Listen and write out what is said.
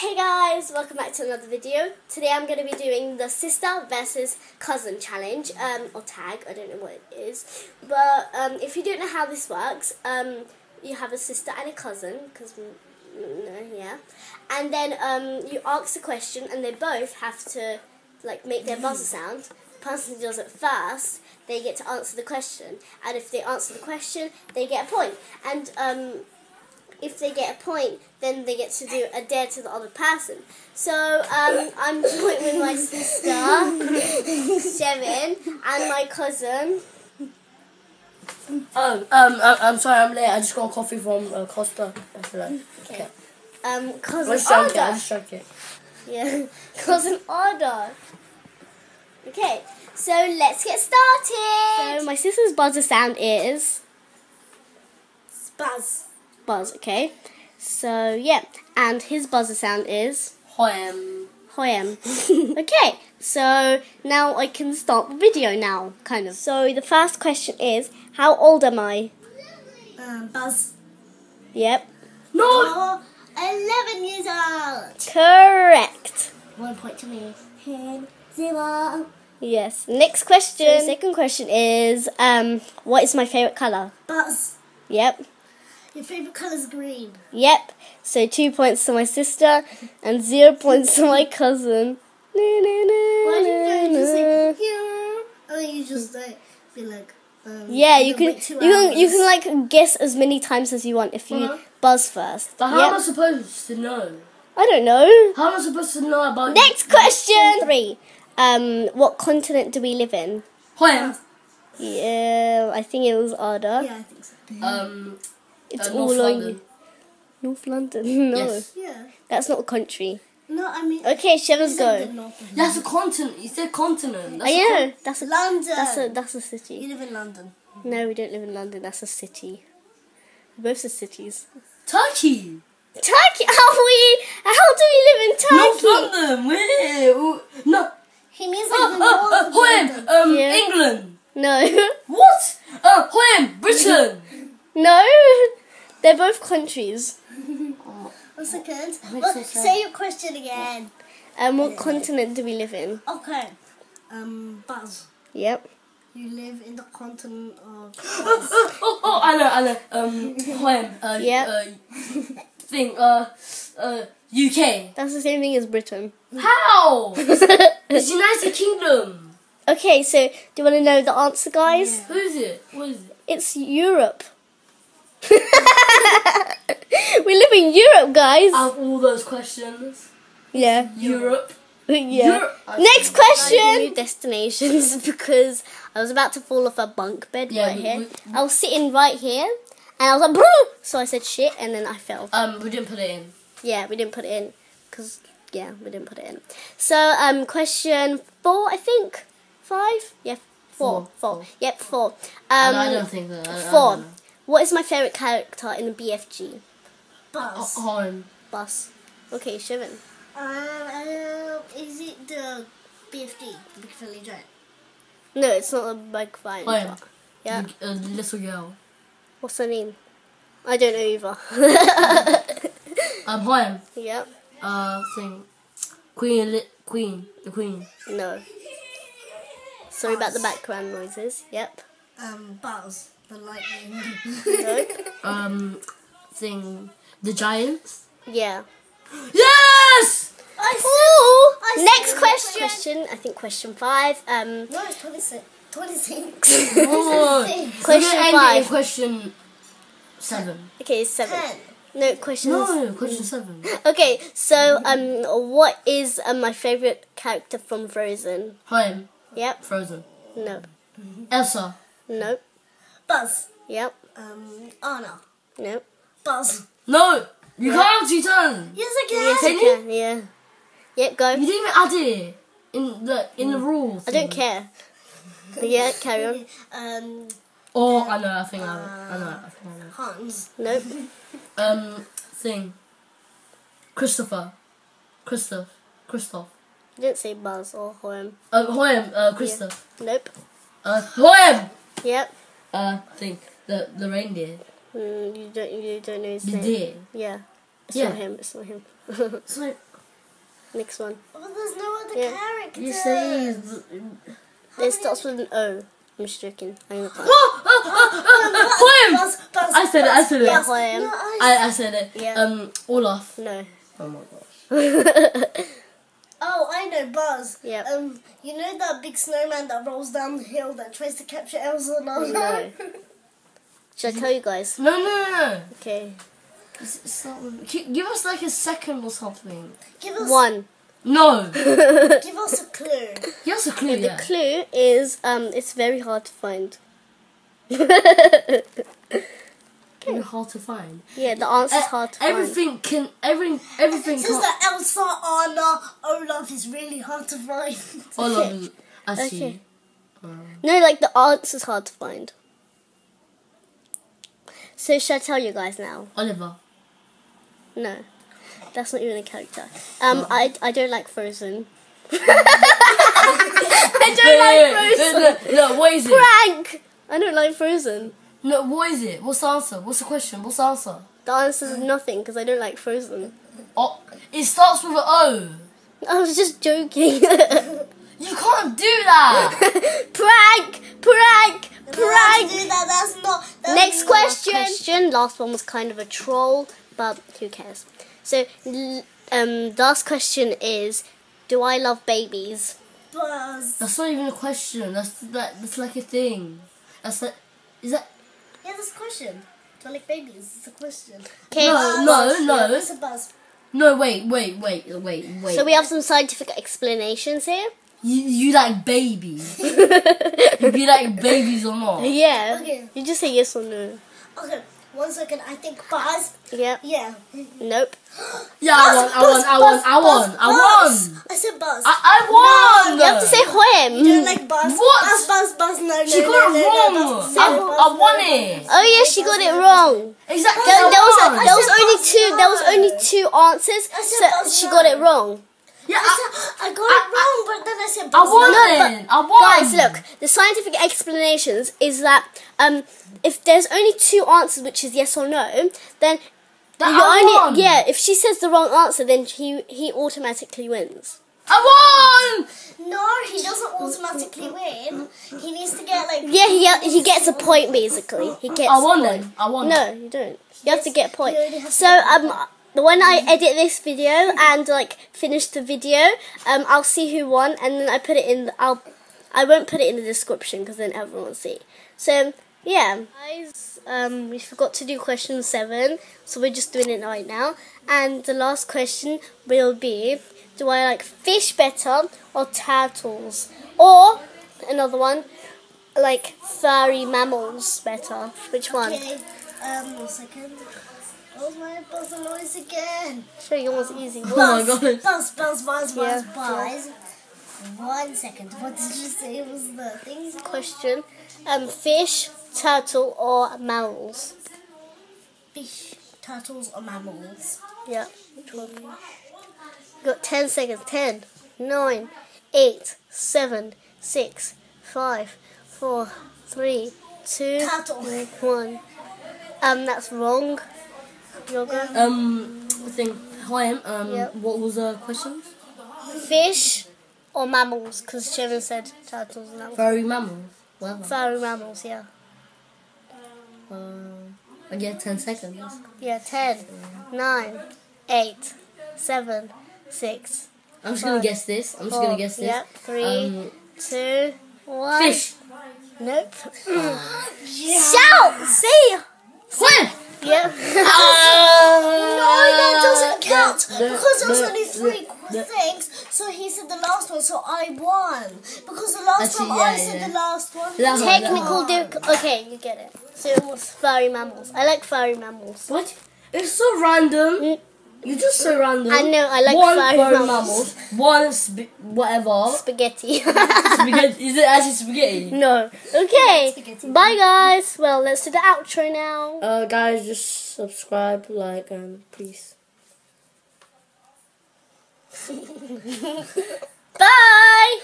Hey guys, welcome back to another video. Today I'm going to be doing the sister versus cousin challenge, um, or tag, I don't know what it is. But um, if you don't know how this works, um, you have a sister and a cousin, because, yeah. And then um, you ask a question and they both have to like make their buzzer sound. The person who does it first, they get to answer the question. And if they answer the question, they get a point. And um, if they get a point, then they get to do a dare to the other person. So um, I'm joined with my sister, Shevin, and my cousin. Um, um, I- I'm sorry, I'm late. I just got a coffee from uh, Costa. That's right. Okay. Um, cousin Let's drink it. I Ada. just drank it. Yeah, cousin Ada. Okay, so let's get started. So my sister's buzzer sound is Buzz. Buzz. Okay, so yeah, and his buzzer sound is Hoyam. Hoyam. okay, so now I can start the video now, kind of. So the first question is, how old am I? Um, Buzz. Yep, No! Oh, 11 years old. correct. One point to me. Ten, zero. Yes. Next question. second question is, um, what is my favorite color? Buzz. Yep. Your favorite colour is green. Yep. So two points to my sister and zero points to my cousin. Why didn't you just say, yeah? Or you just like, be like, um, Yeah, you can wait two you can you can like guess as many times as you want if you Uh-huh. buzz first. But how am I supposed to know? I don't know. How am I supposed to know about Next question three. Um, what continent do we live in? Hoyam. Yeah, I think it was Arda. Yeah, I think so. Um, It's uh, all North on you. North London. No, Yes. Yeah. that's not a country. No, I mean. Okay, Shevers you go. said the North End. That's a continent. You said continent. That's I a know. That's a London. that's a that's a city. You live in London. No, we don't live in London. That's a city. Both are cities. Turkey. Turkey? How we? How do we live in Turkey? North Turkey? London. Where? Ooh, No. He means like Oh, the north oh, of oh, Hoyam. Um, Yeah. England. No, What? Uh, Hoyam. Britain. no. They're both countries. One second. makes Well, no say your question again. Um, what continent do we live in? Okay. Um, Buzz. Yep. You live in the continent of. oh, oh, oh, I know, I know. Um, Hoyam. Uh, Yeah. Uh, thing. Uh, uh, UK. That's the same thing as Britain. How? It's United Kingdom. okay, so do you want to know the answer, guys? Yeah. Who is it? What is it? It's Europe. we live in Europe, guys. Out of all those questions, yeah. Europe. Yeah. Europe. Next question. Destinations because I was about to fall off a bunk bed Yeah, right we- here. we- I was sitting right here, and I was like, Brew! so I said shit, and then I fell. Um, we didn't put it in. Yeah, we didn't put it in because yeah, we didn't put it in. So um, question four, I think five. Yeah, four, four. Yep, four. Um, I, I don't think that. I, I four. don't know. What is my favorite character in the BFG Buzz. Oh, Hoyam. bus? Okay, Shivan. Um, um, is it the BFD, the Big Friendly Giant? No, it's not a big fine. Hoyam. Yeah. The- A little girl. What's her name? I don't know either. Um, Hoyam. yep. Uh, thing. Queen. Li- Queen. The Queen. No. Sorry about the background noises. Yep. Um, Buzz, the lightning. No. Um, thing. The Giants. yeah. Yes. I Ooh. I. Next question. Question. I think question five. Um. No, it's 26. 26. Oh, Six. Question We're gonna end it in five. Question seven. Okay, seven. Ten. No questions. No, question seven. Okay, so um, what is um, my favorite character from Frozen? Hoyam. Yep. Frozen. No. Elsa. Nope. Buzz. Yep. Um, Anna. Nope. Buzz. No, you can't have two turns. Yes, I can. Yes, Can you you? can. Yeah. Yep. Go. You didn't even add it in the in the rules. I don't care. Yeah. Carry on. Um, Oh, I know. I think I, I know. I think I know. Hans. Nope. Um, thing. Christopher. Christoph. Christoph. You didn't say Buzz or Hoyam. Uh, Hoyam. Uh, Christoph. Nope. Uh, Hoyam. Yep. Uh, thing. The the reindeer. Mm, you don't. You don't know his The name. deer. Yeah. It's Yeah. not him. It's not him. It's like Next one. Oh, there's no other Yeah. character. You say. It starts with an O. I'm just joking. I'm not. Poem! Buzz, buzz, I said it, I said it. Yeah, poem. No, I, I, I said it. Yeah. Um, Olaf. No. Oh my gosh. oh, I know Buzz. Yep. Um, you know that big snowman that rolls down the hill that tries to capture Elsa and Anna? No. Should I tell you guys? No, no, no, no. Okay. It's, it's not, give us like a second or something. give us One. No. give us a clue. Give us a clue, The yeah. clue is um, it's very hard to find. Very hard to find. yeah, the answer's Uh, hard to find. everything can, every, everything It says can. that Elsa, Anna, Olaf is really hard to find. Olaf is, I see. Okay. No, like the answer's hard to find. So should I tell you guys now? Oliver. No, that's not even a character. Um, I I don't like Frozen. I don't like Frozen. No, no, no, what is it? Prank. I don't like Frozen. No, what is it? What's the answer? What's the question? What's the answer? The answer is nothing because I don't like Frozen. Oh, it starts with an O. I was just joking. You can't do that. prank, prank, Prank. prank. Do that. That's not. That's Next not- question. question. Last one was kind of a troll, but who cares? So, um, last question is: Do I love babies? Buzz. That's not even a question. That's that. That's like a thing. That's like. Is that? Yeah, that's a question. Do I like babies? It's a question. Okay. No, uh, no, no. It's a buzz. No, wait, wait, wait, wait, wait. So we have some scientific explanations here. you, you like babies? you be like babies or not? Yeah. Okay. You just say yes or no. Okay, one second. I think Buzz. Yeah. Yeah. Nope. Yeah, I won, I won, I won, I won, I won. I said Buzz. I, I won. You have to say Hoem. Do you like Buzz? What? Buzz, Buzz, Buzz. No, no, She got no, it no, wrong. no, I, Buzz, I won no. it. Oh yeah, she got it wrong. Exactly. There, there was there was only Buzz two. There was only two answers, I said so Buzz she no. got it wrong. Yeah, I, I, said, I got it wrong, but then I said I Buzz. won No, then. I won. Guys, look. The scientific explanations is that um, if there's only two answers, which is yes or no, then That you I only won. yeah. If she says the wrong answer, then he he automatically wins. I won. No, he doesn't automatically win. He needs to get like. Yeah, he he gets a point basically. He gets. I won a point. then. I won. No, you don't. You have to get a point. you only have to So get um, when I edit this video and like finish the video, um, I'll see who won, and then I put it in. I'll, I won't put it in the description because then everyone will see. So yeah, guys, um, we forgot to do question seven, so we're just doing it right now. And the last question will be: Do I like fish better or turtles? Or another one, like furry mammals better? Which one? Okay, um, one second. Oh my buzzer noise again. Sure, yours easy. Oh my Buzz, god. Buzz, buzz, buzz, buzz, Yeah. buzz. One second. What did you say was the things? Question: um, fish, turtle, or mammals? Fish, turtles, or mammals? Yeah. Which one? Got ten seconds. Ten, nine, eight, seven, six, five, four, three, two, Turtle. one. Um, that's wrong. Yoga. Um, I think. Hi, um, Yep. what was the question? Fish or mammals? Because Sherman said turtles and mammals. Furry mammals. Whatever. Furry mammals. Yeah. Um, I get 10 seconds. Yeah. Ten. Nine. Eight. Seven. Six. I'm just gonna guess this. I'm just gonna guess this. Yep. Three, Um, two, one. fish. Nope. Shout! See? When? Yep. Because there's was only three the- things. So he said the last one, so I won because the last Actually, time yeah, I said the last one. Yeah. Technical diff. Okay, you get it. So it was furry mammals. I like furry mammals. What? It's so random. Mm. You're just so random. I know, I like one furry furry mammals. One sp- whatever. Spaghetti. spaghetti. Is it actually spaghetti? no. Okay. Spaghetti. Bye, guys. Well, let's do the outro now. Uh, guys, just subscribe, like, and please. Bye.